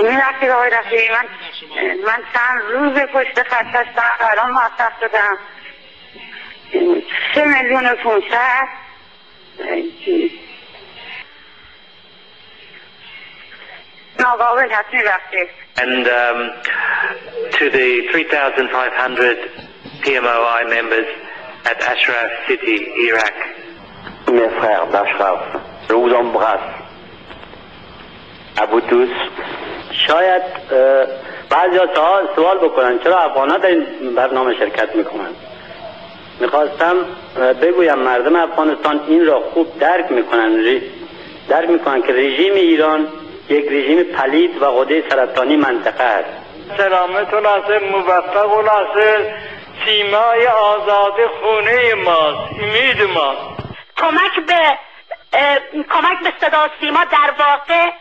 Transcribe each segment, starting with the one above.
میرفتی آقای رفیعی من من چند روز پشت خط هستم الان مصرف شدم سه میلیون پونصد ناقابل حتمی رفته And um, to the 3,500 PMOI members at Ashraf City, Iraq. Mes frères d'Ashraf, je vous embrasse. À vous tous. شاید بعضی ها سوال بکنن چرا افغان در این برنامه شرکت می‌کنن؟ می‌خواستم بگویم مردم افغانستان این را خوب درک می‌کنن درک می‌کنن که رژیم ایران یک رژیم پلید و قده سرطانی منطقه است. سلامت و ناصر موفق و ناصر سیمای آزاد خونه ماست امید ما کمک به کمک به صدا سیما در واقع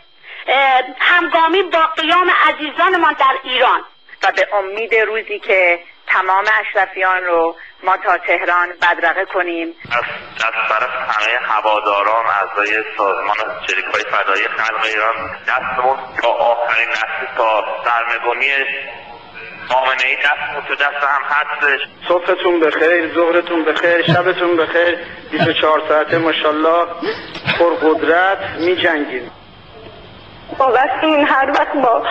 همگامی با قیام عزیزانمان در ایران. و به امید روزی که تمام اشرفیان رو ما تا تهران بدرقه کنیم. از, طرف همه هواداران اعضای سازمان چریک های فدایی خلق ایران دستمون تا آخرین نسل تا سرنگونی آمنه ای دست تو دست هم هستش. صبحتون بخیر ظهرتون بخیر شبتون بخیر. 24 ساعته ماشاءالله پر قدرت می جنگیم وقتی هر وقت با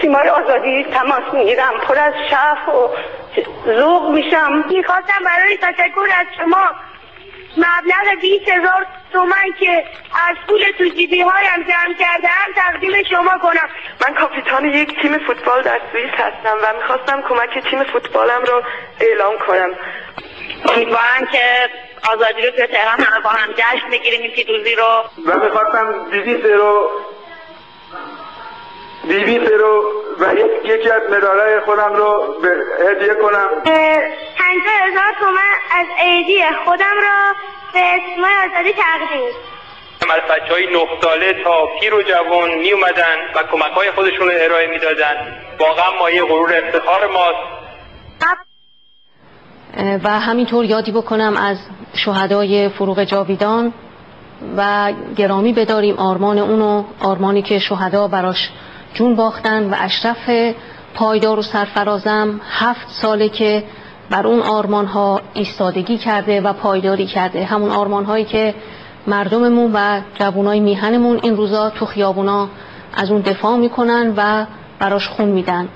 سیمای آزادی تماس می‌گیرم پر از شعف و ذوق میشم. می‌خواستم برای تشکر از شما مبلغ 20 هزار تومن که از پول تو جیبی هایم جمع کردم تقدیم شما کنم. من کاپیتان یک تیم فوتبال در سوئیس هستم و می‌خواستم کمک تیم فوتبالم رو اعلام کنم. امیدوارم که آزادی رو توی تهران همه با هم جشن بگیریم این پیروزی رو. و می‌خواستم دویست یورو دویست یورو و یکی از مدالای خودم رو به هدیه کنم. پنجاه هزار تومن از عیدی خودم را به اسمای آزادی تقدیم. از بچه های نه ساله تا پیر و جوان می اومدن و کمک های خودشون رو ارائه می‌دادن. واقعا مایه غرور افتخار ماست. و همینطور یادی بکنم از شهدای فروغ جاویدان و گرامی بداریم. آرمان اونو آرمانی که شهدا براش جون باختن و اشرف پایدار و سرفرازم هفت ساله که بر اون آرمان ها ایستادگی کرده و پایداری کرده. همون آرمان هایی که مردممون و جوانای میهنمون این روزا تو خیابونا از اون دفاع می‌کنن و براش خون میدن.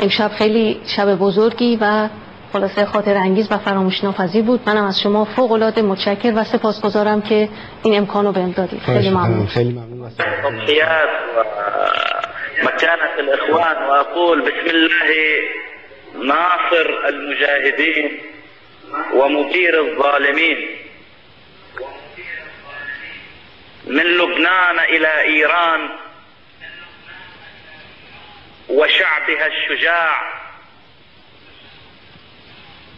امشب خیلی شب بزرگی و خلاصه خاطر انگیز و فراموش ناپذیر بود. منم از شما فوق العاده متشکر و سپاسگزارم که این امکانو بهم دادید. خیلی ممنون. خیلی ممنون. مكانة الإخوان وأقول بسم الله ناصر المجاهدين ومدير الظالمين. من لبنان إلى إيران وشعبها الشجاع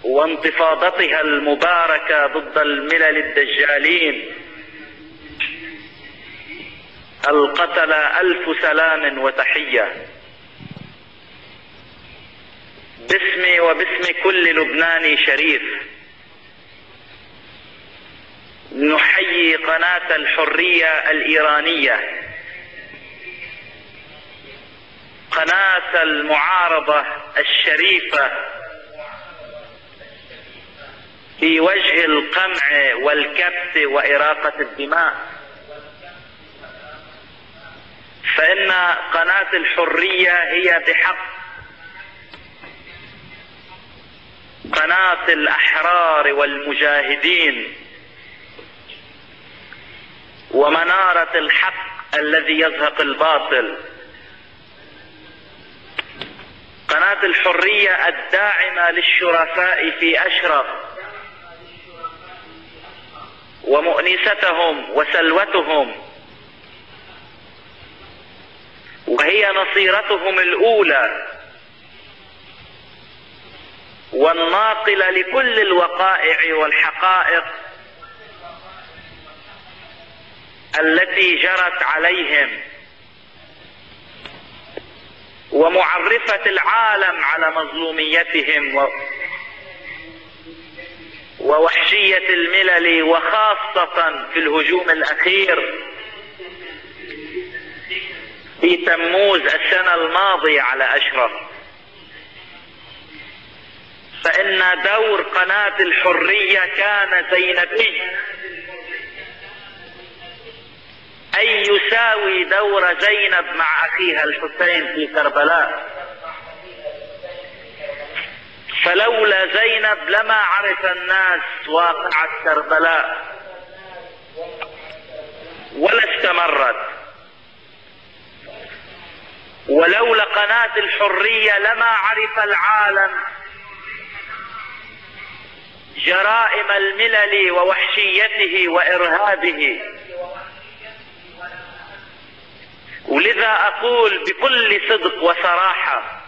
وانتفاضتها المباركة ضد الملل الدجالين. القتل ألف سلام وتحية. باسمي وباسم كل لبناني شريف. نحيي قناة الحرية الإيرانية. قناة المعارضة الشريفة. في وجه القمع والكبت وإراقة الدماء. فإن قناة الحرية هي بحق. قناة الأحرار والمجاهدين. ومنارة الحق الذي يزهق الباطل. قناة الحرية الداعمة للشرفاء في أشرف. ومؤنستهم وسلوتهم. وهي نصيرتهم الأولى. والناقلة لكل الوقائع والحقائق التي جرت عليهم. ومعرفة العالم على مظلوميتهم ووحشية الملل وخاصة في الهجوم الأخير. في تموز السنة الماضية على أشرف. فإن دور قناة الحرية كان زينبي. أي يساوي دور زينب مع أخيها الحسين في كربلاء؟ فلولا زينب لما عرف الناس واقعة كربلاء ولا استمرت. ولولا قناة الحرية لما عرف العالم جرائم الملل ووحشيته وإرهابه. ولذا أقول بكل صدق وصراحة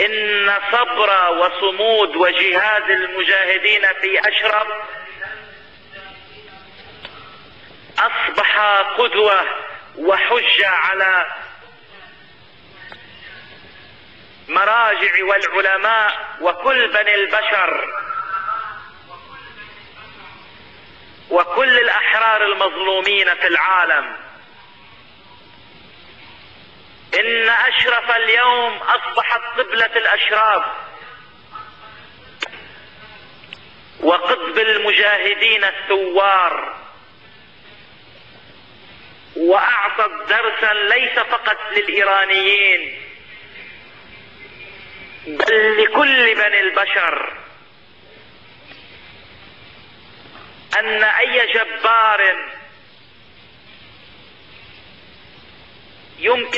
إن صبر وصمود وجهاد المجاهدين في أشرف أصبح قدوة وحجة على مراجع والعلماء وكل بني البشر وكل الأحرار المظلومين في العالم. إن أشرف اليوم أصبحت قبلة الأشراف وقطب المجاهدين الثوار. وأعطت درسا ليس فقط للإيرانيين بل لكل بني البشر. أن أي جبار يمكن